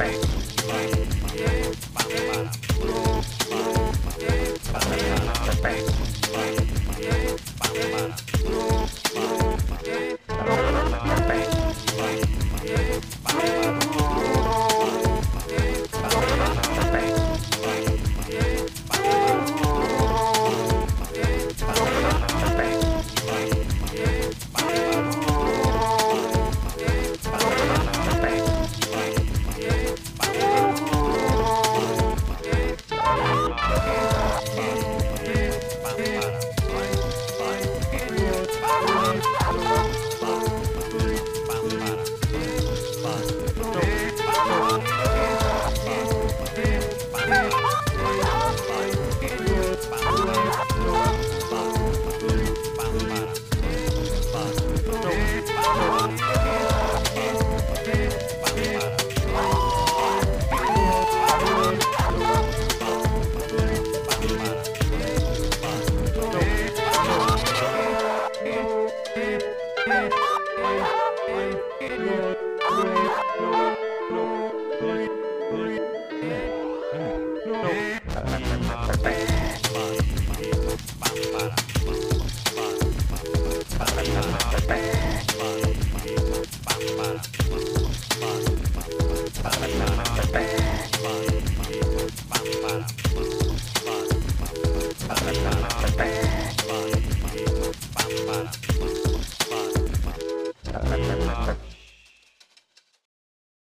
back. Hey. Para.